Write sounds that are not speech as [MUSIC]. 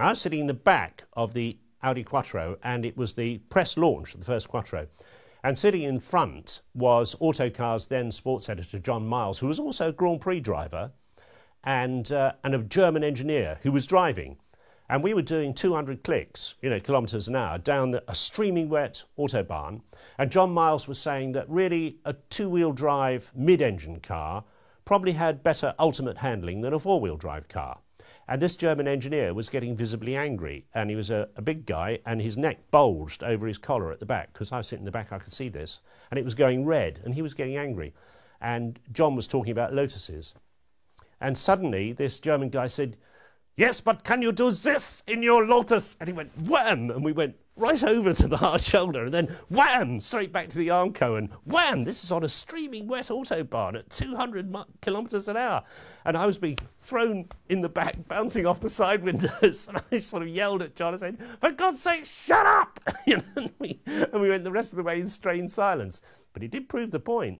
I was sitting in the back of the Audi Quattro, and it was the press launch of the first Quattro. And sitting in front was Autocar's then sports editor John Miles, who was also a Grand Prix driver and, uh, and a German engineer who was driving. And we were doing 200 clicks, you know, kilometres an hour down the, a streaming wet autobahn. And John Miles was saying that really a two wheel drive mid engine car probably had better ultimate handling than a four wheel drive car. And this German engineer was getting visibly angry, and he was a, a big guy, and his neck bulged over his collar at the back, because I was sitting in the back, I could see this, and it was going red, and he was getting angry. And John was talking about lotuses. And suddenly, this German guy said, Yes, but can you do this in your Lotus? And he went, Wham! And we went, right over to the hard shoulder and then wham, straight back to the Armco and wham, this is on a streaming wet autobahn at 200 kilometres an hour. And I was being thrown in the back, bouncing off the side windows. [LAUGHS] And I sort of yelled at John and said, For God's sake, shut up! [LAUGHS] and, we, and we went the rest of the way in strained silence. But it did prove the point.